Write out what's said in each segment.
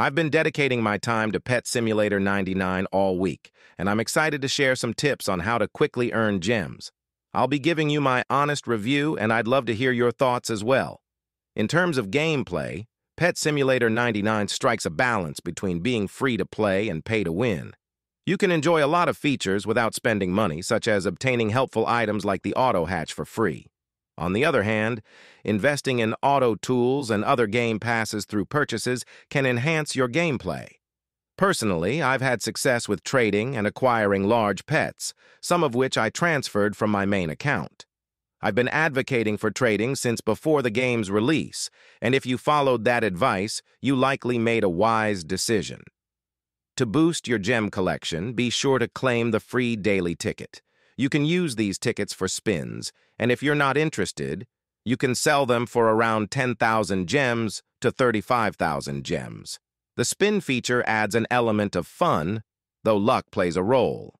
I've been dedicating my time to Pet Simulator 99 all week, and I'm excited to share some tips on how to quickly earn gems. I'll be giving you my honest review, and I'd love to hear your thoughts as well. In terms of gameplay, Pet Simulator 99 strikes a balance between being free to play and pay to win. You can enjoy a lot of features without spending money, such as obtaining helpful items like the auto hatch for free. On the other hand, investing in auto tools and other game passes through purchases can enhance your gameplay. Personally, I've had success with trading and acquiring large pets, some of which I transferred from my main account. I've been advocating for trading since before the game's release, and if you followed that advice, you likely made a wise decision. To boost your gem collection, be sure to claim the free daily ticket. You can use these tickets for spins, and if you're not interested, you can sell them for around 10,000 gems to 35,000 gems. The spin feature adds an element of fun, though luck plays a role.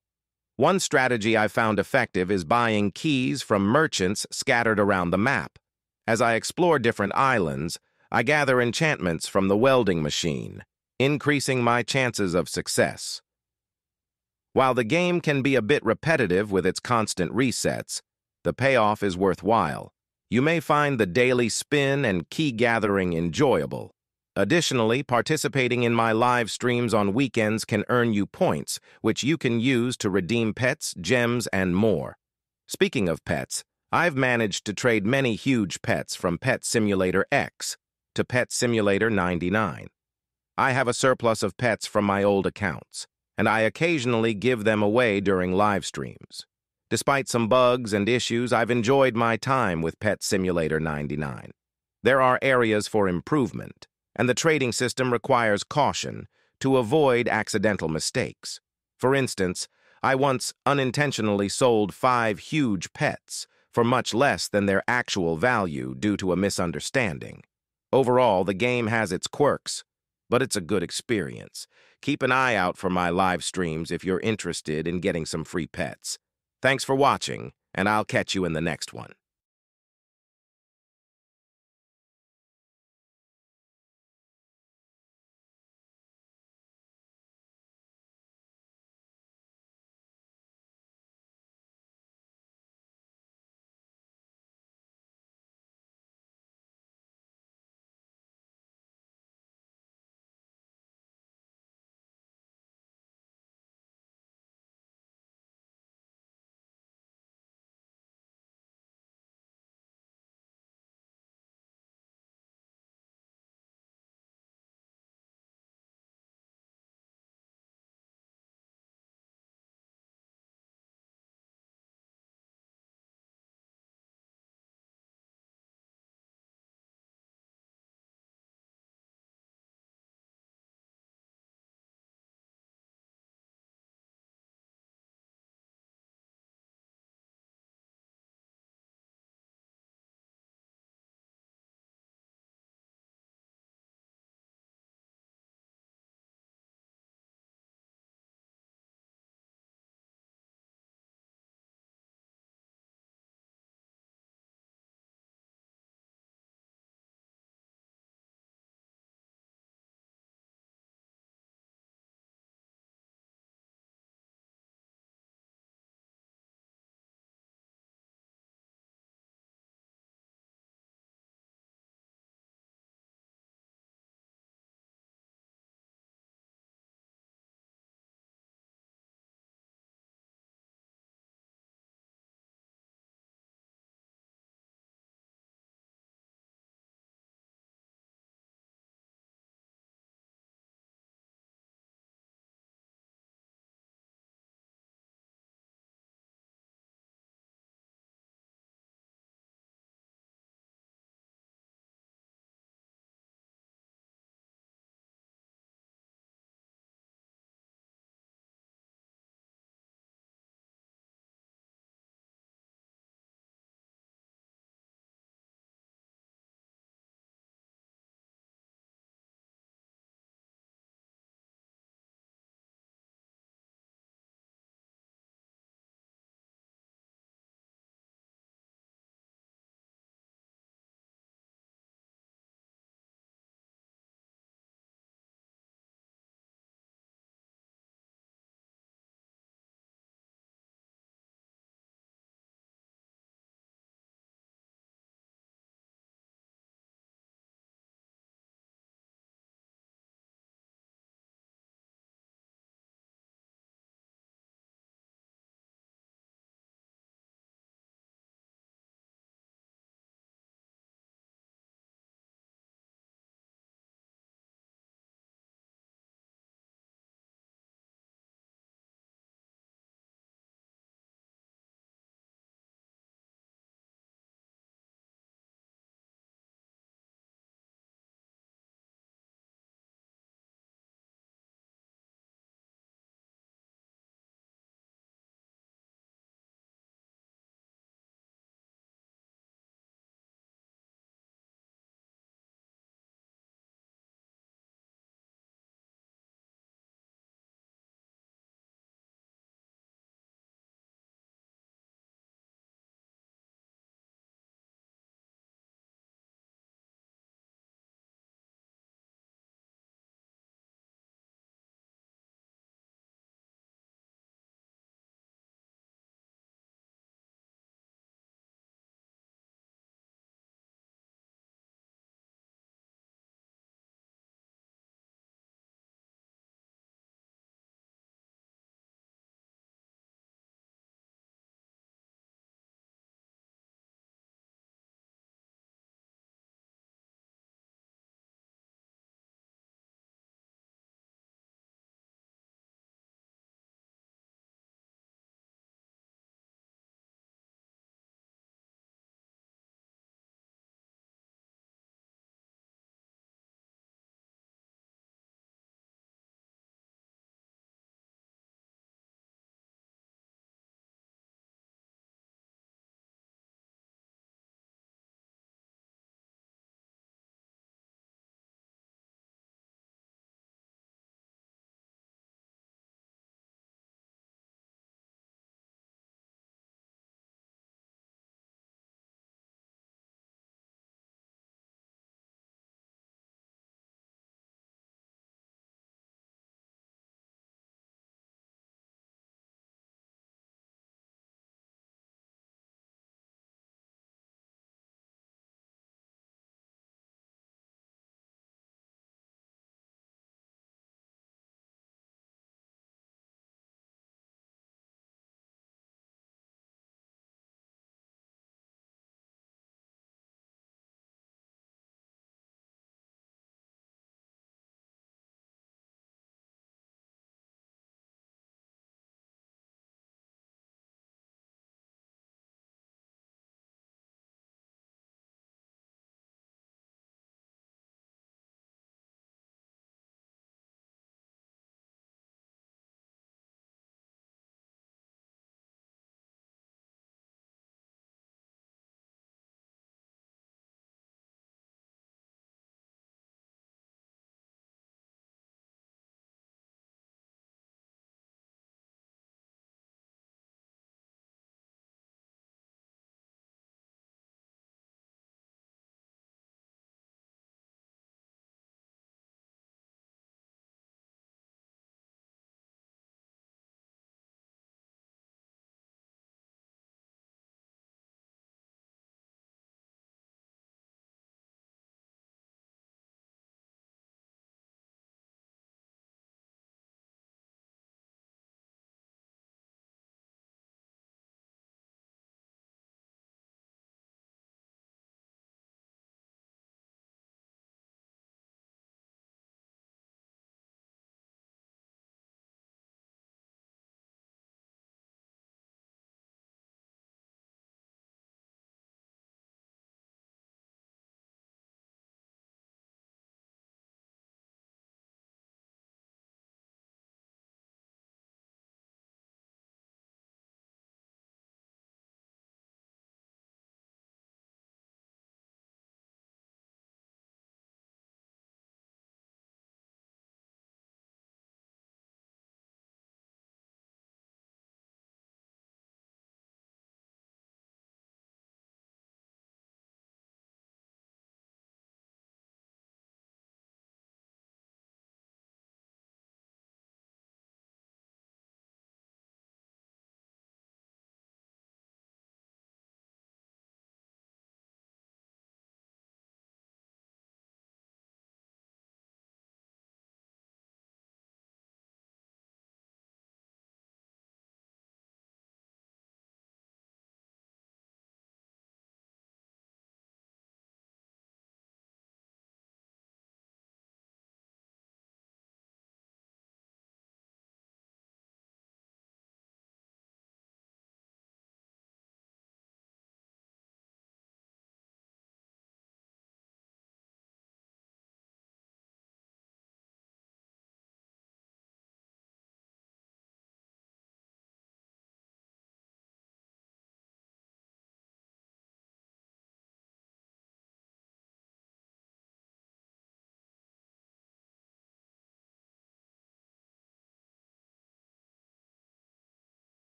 One strategy I found effective is buying keys from merchants scattered around the map. As I explore different islands, I gather enchantments from the welding machine, increasing my chances of success. While the game can be a bit repetitive with its constant resets, the payoff is worthwhile. You may find the daily spin and key gathering enjoyable, Additionally, participating in my live streams on weekends can earn you points, which you can use to redeem pets, gems, and more. Speaking of pets, I've managed to trade many huge pets from Pet Simulator X to Pet Simulator 99. I have a surplus of pets from my old accounts, and I occasionally give them away during live streams. Despite some bugs and issues, I've enjoyed my time with Pet Simulator 99. There are areas for improvement, and the trading system requires caution to avoid accidental mistakes. For instance, I once unintentionally sold five huge pets for much less than their actual value due to a misunderstanding. Overall, the game has its quirks, but it's a good experience. Keep an eye out for my live streams if you're interested in getting some free pets. Thanks for watching, and I'll catch you in the next one.